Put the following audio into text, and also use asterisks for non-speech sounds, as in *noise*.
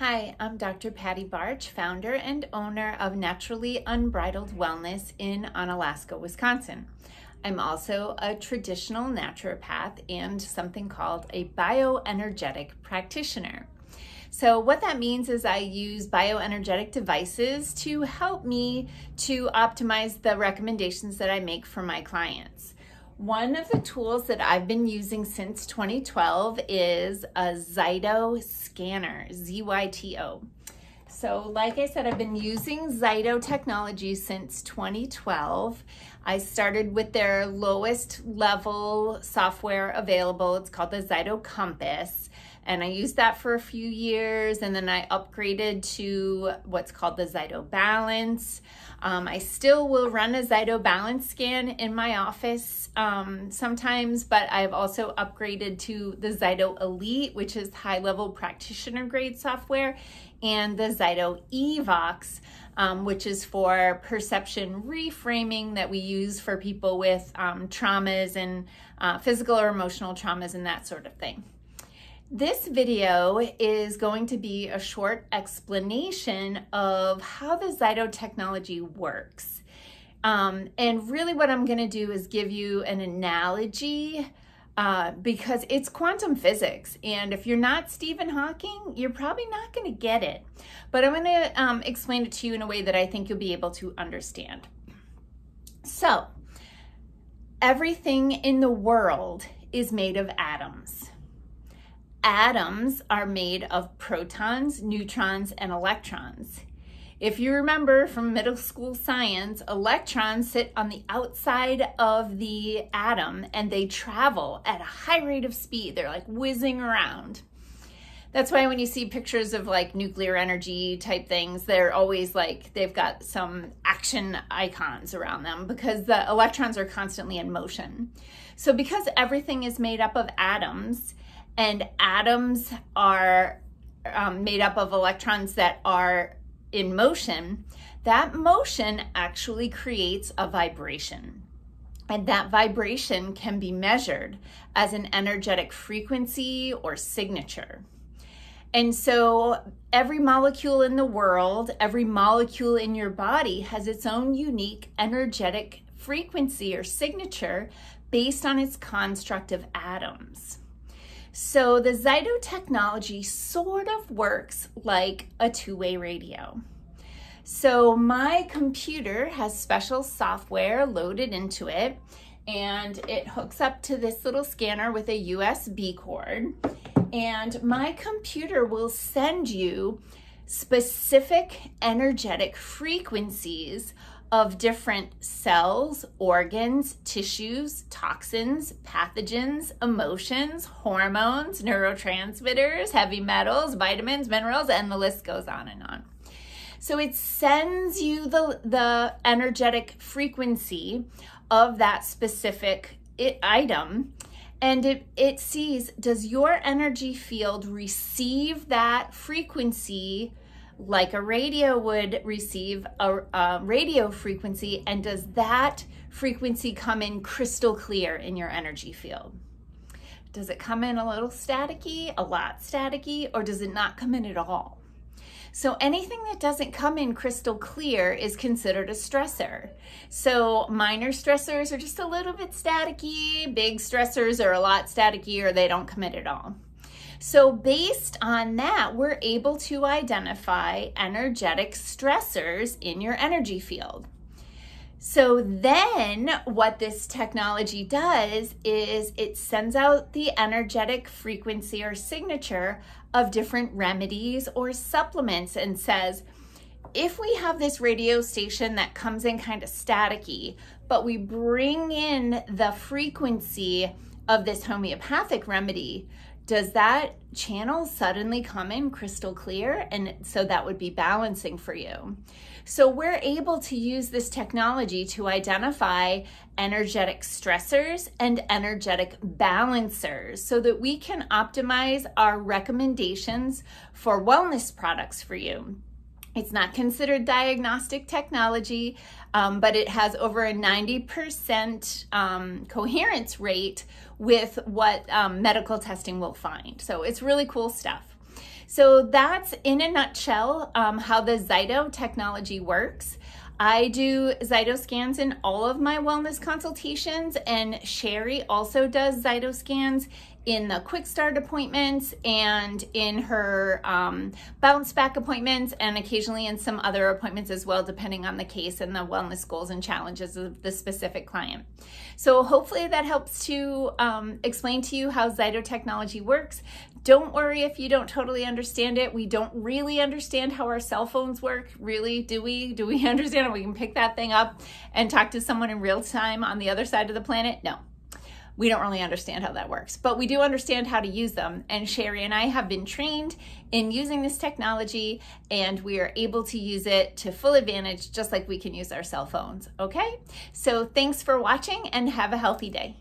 Hi, I'm Dr. Patti Bartsch, founder and owner of Naturally Unbridled Wellness in Onalaska, Wisconsin. I'm also a traditional naturopath and something called a bioenergetic practitioner. So what that means is I use bioenergetic devices to help me to optimize the recommendations that I make for my clients. One of the tools that I've been using since 2012 is a Zyto scanner, Z-Y-T-O. So like I said, I've been using Zyto technology since 2012. I started with their lowest level software available. It's called the Zyto Compass and I used that for a few years and then I upgraded to what's called the Zyto Balance. Um, I still will run a Zyto Balance scan in my office um, sometimes, but I've also upgraded to the Zyto Elite, which is high level practitioner grade software, and the Zyto Evox, um, which is for perception reframing that we use for people with um, traumas and uh, physical or emotional traumas and that sort of thing. This video is going to be a short explanation of how the Zyto technology works. Um, and really what I'm gonna do is give you an analogy uh, because it's quantum physics. And if you're not Stephen Hawking, you're probably not gonna get it. But I'm gonna um, explain it to you in a way that I think you'll be able to understand. So, everything in the world is made of atoms atoms are made of protons, neutrons, and electrons. If you remember from middle school science, electrons sit on the outside of the atom and they travel at a high rate of speed. They're like whizzing around. That's why when you see pictures of like nuclear energy type things, they're always like they've got some action icons around them because the electrons are constantly in motion. So because everything is made up of atoms, and atoms are um, made up of electrons that are in motion, that motion actually creates a vibration. And that vibration can be measured as an energetic frequency or signature. And so every molecule in the world, every molecule in your body has its own unique energetic frequency or signature based on its construct of atoms. So the Zyto technology sort of works like a two-way radio. So my computer has special software loaded into it and it hooks up to this little scanner with a USB cord. And my computer will send you specific energetic frequencies of different cells, organs, tissues, toxins, pathogens, emotions, hormones, neurotransmitters, heavy metals, vitamins, minerals, and the list goes on and on. So it sends you the, the energetic frequency of that specific it, item and it, it sees does your energy field receive that frequency like a radio would receive a, a, radio frequency and does that frequency come in crystal clear in your energy field? Does it come in a little staticky, a lot staticky, or does it not come in at all? So anything that doesn't come in crystal clear is considered a stressor. So minor stressors are just a little bit staticky, big stressors are a lot staticky or they don't come in at all. So based on that, we're able to identify energetic stressors in your energy field. So then what this technology does is it sends out the energetic frequency or signature of different remedies or supplements and says, if we have this radio station that comes in kind of staticky, but we bring in the frequency of this homeopathic remedy, does that channel suddenly come in crystal clear? And so that would be balancing for you. So we're able to use this technology to identify energetic stressors and energetic balancers so that we can optimize our recommendations for wellness products for you. It's not considered diagnostic technology, um, but it has over a 90% um, coherence rate with what um, medical testing will find. So it's really cool stuff. So that's in a nutshell um, how the Zyto technology works. I do Zyto scans in all of my wellness consultations, and Sherry also does Zyto scans in the quick start appointments and in her um, bounce back appointments, and occasionally in some other appointments as well, depending on the case and the wellness goals and challenges of the specific client. So, hopefully, that helps to um, explain to you how Zyto technology works. Don't worry if you don't totally understand it. We don't really understand how our cell phones work. Really, do we? Do we *laughs* understand? We can pick that thing up and talk to someone in real time on the other side of the planet? No. We don't really understand how that works, but we do understand how to use them. And Sherry and I have been trained in using this technology, and we are able to use it to full advantage, just like we can use our cell phones. Okay? So thanks for watching and have a healthy day.